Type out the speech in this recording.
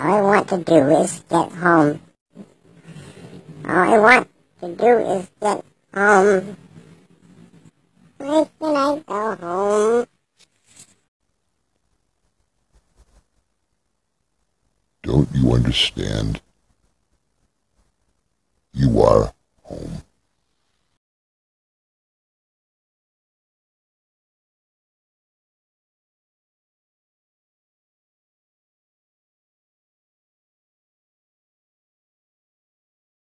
All I want to do is get home. All I want to do is get home. Why can I go home? Don't you understand? You are.